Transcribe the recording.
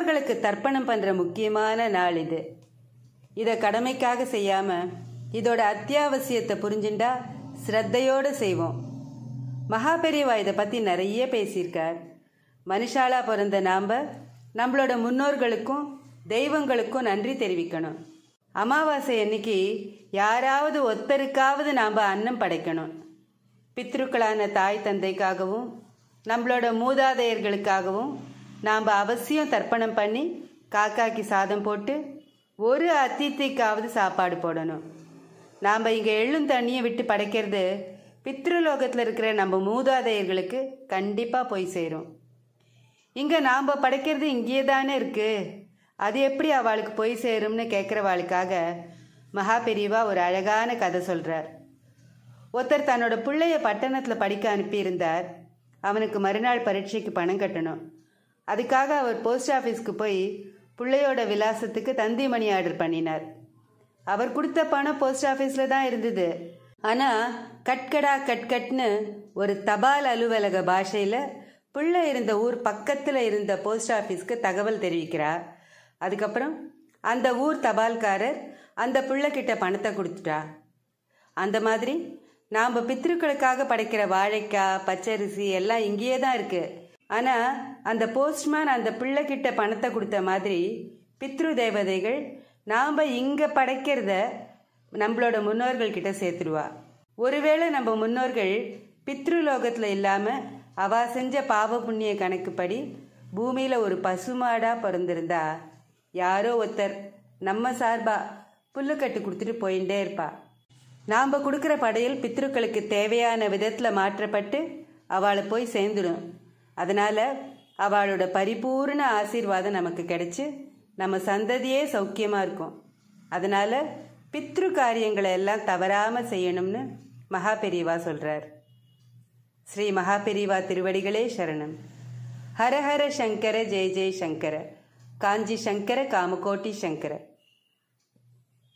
முன்னோர்களுக்கு தர்ப்பணம் பண்ணுற முக்கியமான நாள் இது. இதை கடமைக்காக செய்யாம இதோட அத்தியாவசியத்தை புரிஞ்சுண்டா ஸ்ரத்தையோடு செய்வோம். மகா பெரியவா இதை பற்றி நிறைய பேசியிருக்கார். மனுஷாலா பிறந்த நாம் நம்மளோட முன்னோர்களுக்கும் தெய்வங்களுக்கும் நன்றி தெரிவிக்கணும். அமாவாசை அன்னைக்கு யாராவது ஒத்தருக்காவது நாம் அன்னம் படைக்கணும். பித்ருக்களான தாய் தந்தைக்காகவும் நம்மளோட மூதாதையர்களுக்காகவும் நாம் அவசியம் தர்ப்பணம் பண்ணி காக்காக்கு சாதம் போட்டு ஒரு அத்தித்திக்காவது சாப்பாடு போடணும். நாம் இங்கே எள்ளும் தண்ணியை விட்டு படைக்கிறது பித்ருலோகத்தில் இருக்கிற நம்ம மூதாதையர்களுக்கு கண்டிப்பாக போய் சேரும். இங்கே நாம் படைக்கிறது இங்கேயே தானே இருக்குது அது எப்படி அவளுக்கு போய் சேரும்னு கேட்குறவாளுக்காக மகா பெரியவா ஒரு அழகான கதை சொல்கிறார் ஒருத்தர் தன்னோட பிள்ளைய பட்டணத்தில் படிக்க அனுப்பியிருந்தார். அவனுக்கு மறுநாள் பரீட்சைக்கு பணம் கட்டணும். அதுக்காக அவர் போஸ்ட் ஆஃபீஸ்க்கு போய் பிள்ளையோட விலாசத்துக்கு தந்தி மணி ஆர்டர் பண்ணினார். அவர் கொடுத்த பணம் போஸ்ட் ஆஃபீஸில் தான் இருந்தது. ஆனால் கட்கடா கட்கட்னு ஒரு தபால் அலுவலக பாஷையில் பிள்ளை இருந்த ஊர் பக்கத்தில் இருந்த போஸ்ட் ஆஃபீஸ்க்கு தகவல் தெரிவிக்கிறார். அதுக்கப்புறம் அந்த ஊர் தபால்காரர் அந்த பிள்ளைக்கிட்ட பணத்தை கொடுத்துட்டா. அந்த மாதிரி நாம் பித்ருக்களுக்காக படைக்கிற வாழைக்காய் பச்சரிசி எல்லாம் இங்கேயே தான் இருக்குது ஆனால் அந்த போஸ்ட்மேன் அந்த பிள்ளைக்கிட்ட பணத்தை கொடுத்த மாதிரி பித்ரு தேவதைகள் நாம் இங்கே படைக்கிறத நம்மளோட முன்னோர்கள் கிட்ட சேர்த்துருவா ஒருவேளை நம்ம முன்னோர்கள் பித்ருலோகத்தில் இல்லாமல் அவா செஞ்ச பாவ புண்ணிய கணக்குப்படி பூமியில் ஒரு பசுமாடாக பிறந்திருந்தா யாரோ ஒருத்தர் நம்ம சார்பா புல்லுக்கட்டு கொடுத்துட்டு போயிட்டே இருப்பா. நாம் கொடுக்குற படையல் பித்ருக்களுக்கு தேவையான விதத்தில் மாற்றப்பட்டு அவளை போய் சேர்ந்துடும். அதனால் அவளோட பரிபூர்ண ஆசீர்வாதம் நமக்கு கிடைச்சி நம்ம சந்ததியே சௌக்கியமாக இருக்கும். அதனால் பித்ரு காரியங்களை எல்லாம் தவறாமல் செய்யணும்னு மகா பெரியவா சொல்கிறார் ஸ்ரீ மகா பெரியவா திருவடிகளே சரணம். ஹரஹர சங்கர ஜெய ஜெய சங்கர. காஞ்சி சங்கர காமகோட்டி சங்கர.